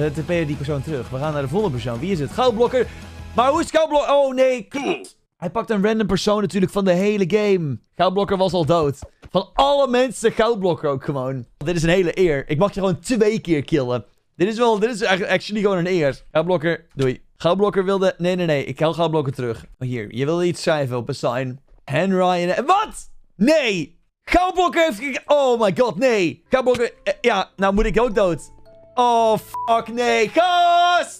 We TP'en die persoon terug. We gaan naar de volgende persoon. Wie is het? Goudblokker. Maar hoe is Goudblokker? Oh nee. Hij pakt een random persoon natuurlijk van de hele game. Goudblokker was al dood. Van alle mensen Goudblokker ook gewoon. Dit is een hele eer. Ik mag je gewoon twee keer killen. Dit is wel, dit is eigenlijk actually gewoon een eer. Goudblokker, doei. Goudblokker wilde... Nee, nee, nee. Ik haal Goudblokker terug. Oh, hier, je wilde iets schrijven op een sign. Han Ryan... Wat? Nee! Goudblokker heeft... Oh my god, nee. Goudblokker... eh, Ja, nou moet ik ook dood. Oh, fuck, nee. Gast!